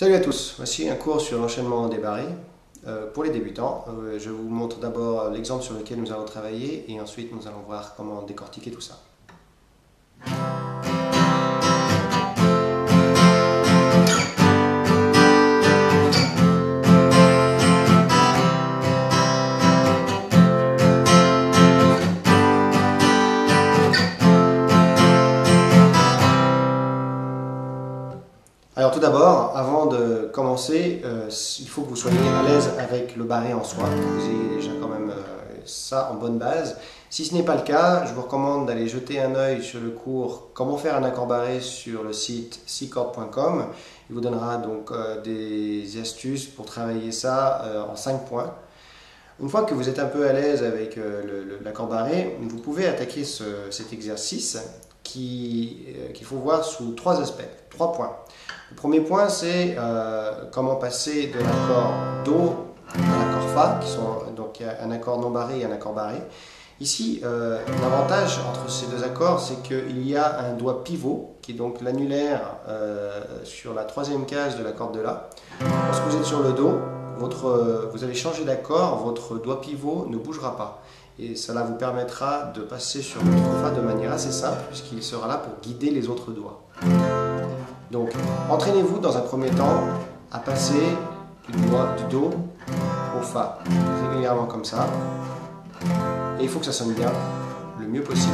Salut à tous, voici un cours sur l'enchaînement des barrés euh, pour les débutants. Euh, je vous montre d'abord l'exemple sur lequel nous allons travailler et ensuite nous allons voir comment décortiquer tout ça. Alors tout d'abord, avant de commencer, euh, il faut que vous soyez à l'aise avec le barré en soi, que vous ayez déjà quand même euh, ça en bonne base. Si ce n'est pas le cas, je vous recommande d'aller jeter un œil sur le cours Comment faire un accord barré sur le site ccord.com. Il vous donnera donc euh, des astuces pour travailler ça en 5 points. Une fois que vous êtes un peu à l'aise avec l'accord barré, vous pouvez attaquer cet exercice qu'il faut voir sous trois aspects, trois points. Le premier point, c'est euh, comment passer de l'accord Do à l'accord Fa, qui sont donc un accord non barré et un accord barré. Ici, euh, l'avantage entre ces deux accords, c'est qu'il y a un doigt pivot, qui est donc l'annulaire euh, sur la troisième case de l'accord de La. Lorsque vous êtes sur le Do, vous allez changer d'accord, votre doigt pivot ne bougera pas. Et cela vous permettra de passer sur votre Fa de manière assez simple, puisqu'il sera là pour guider les autres doigts. Donc, entraînez-vous dans un premier temps à passer du, doigt, du Do au Fa, régulièrement comme ça. Et il faut que ça sonne bien, le mieux possible.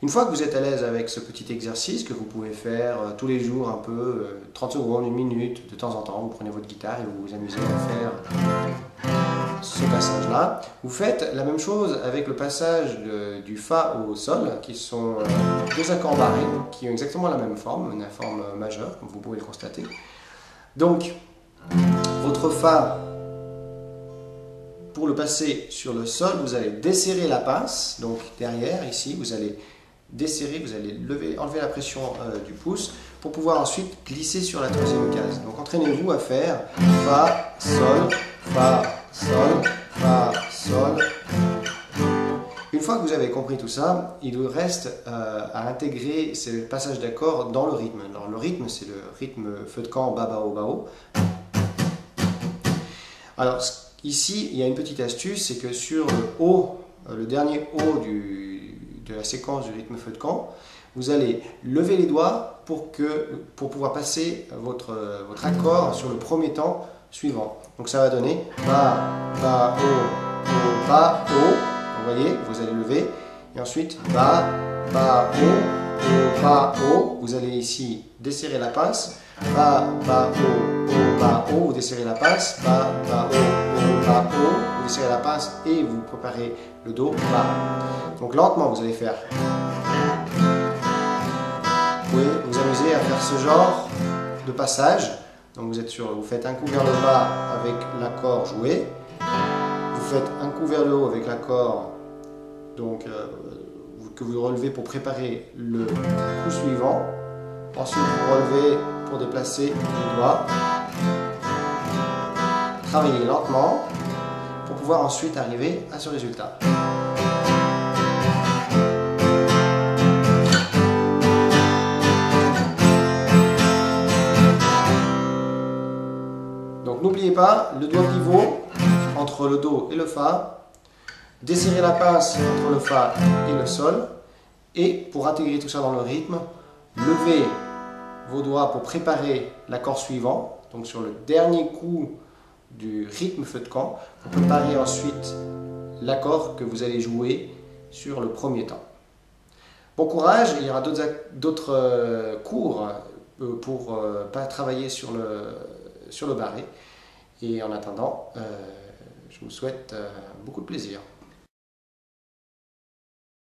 Une fois que vous êtes à l'aise avec ce petit exercice que vous pouvez faire euh, tous les jours, un peu, 30 euh, secondes, une minute, de temps en temps, vous prenez votre guitare et vous vous amusez à faire ce passage-là. Vous faites la même chose avec le passage du Fa au Sol, qui sont euh, deux accords barrés, qui ont exactement la même forme, une forme majeure, comme vous pouvez le constater. Donc, votre Fa, pour le passer sur le Sol, vous allez desserrer la pince, donc derrière, ici, vous allez desserrer, vous allez lever, enlever la pression euh, du pouce pour pouvoir ensuite glisser sur la troisième case. Donc entraînez-vous à faire Fa, Sol, Fa, Sol, Fa, Sol. Une fois que vous avez compris tout ça, il vous reste euh, à intégrer ces passages d'accords dans le rythme. Alors le rythme, c'est le rythme feu de camp Babao Bao. Alors ici, il y a une petite astuce, c'est que sur le haut, euh, le dernier haut de la séquence du rythme feu de camp, vous allez lever les doigts pour pouvoir passer votre, votre accord sur le premier temps suivant. Donc ça va donner Ba, Ba, O, O, Ba, O. Vous voyez, vous allez lever. Et ensuite Ba, Ba, O, O, Ba, O. Vous allez ici desserrer la pince. Ba, Ba, O, O, Ba, O. Vous desserrez la pince. Ba, Ba, O, O, Ba, O. Vous desserrez la pince et vous préparez le Do. Ba. Donc lentement, vous allez faire. Vous pouvez vous amuser à faire ce genre de passage. Donc vous êtes sur, vous faites un coup vers le bas avec l'accord joué, vous faites un coup vers le haut avec l'accord donc euh, que vous relevez pour préparer le coup suivant. Ensuite vous relevez pour déplacer les doigts. Travaillez lentement pour pouvoir ensuite arriver à ce résultat. Pas le doigt pivot entre le Do et le Fa, desserrer la pince entre le Fa et le Sol, et pour intégrer tout ça dans le rythme, levez vos doigts pour préparer l'accord suivant, donc sur le dernier coup du rythme feu de camp, pour préparer ensuite l'accord que vous allez jouer sur le premier temps. Bon courage, il y aura d'autres euh, cours euh, pour euh, travailler sur le, sur le barré. Et en attendant, euh, je vous souhaite euh, beaucoup de plaisir.